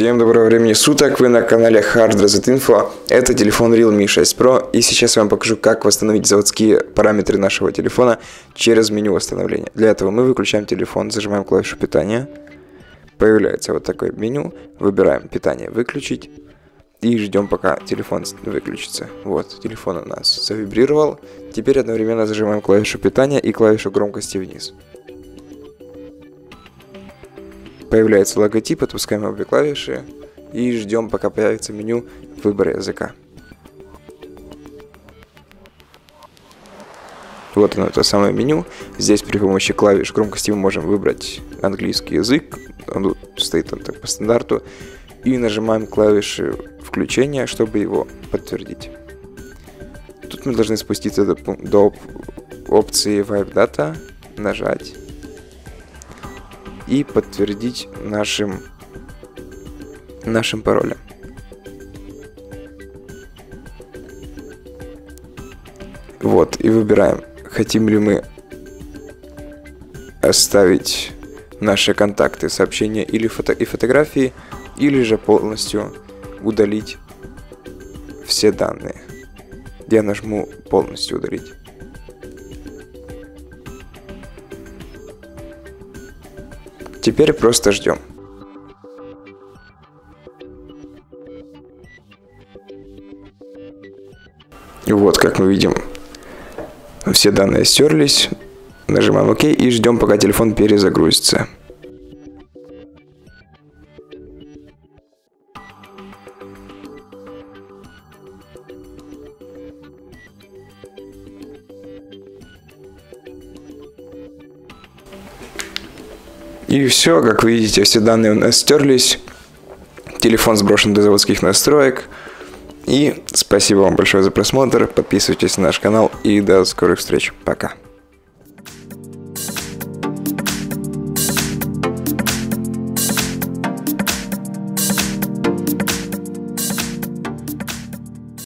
Всем доброго времени суток, вы на канале Hard Reset. Это телефон Realme 6 Pro, и сейчас я вам покажу, как восстановить заводские параметры нашего телефона через меню восстановления. Для этого мы выключаем телефон, зажимаем клавишу питания, появляется вот такое меню, выбираем питание выключить, и ждем, пока телефон выключится. Вот, телефон у нас завибрировал. Теперь одновременно зажимаем клавишу питания и клавишу громкости вниз. Появляется логотип, отпускаем обе клавиши и ждем, пока появится меню выбора языка. Вот оно, то самое меню. Здесь при помощи клавиш громкости мы можем выбрать английский язык. Он стоит он так по стандарту. И нажимаем клавиши включения, чтобы его подтвердить. Тут мы должны спуститься до, до опции Vibe Data, нажать и подтвердить нашим, нашим паролем. Вот, и выбираем, хотим ли мы оставить наши контакты, сообщения или фото и фотографии, или же полностью удалить все данные. Я нажму полностью удалить. Теперь просто ждем. И вот, как мы видим, все данные стерлись. Нажимаем ОК и ждем, пока телефон перезагрузится. И все, как вы видите, все данные у нас стерлись. Телефон сброшен до заводских настроек. И спасибо вам большое за просмотр. Подписывайтесь на наш канал и до скорых встреч. Пока.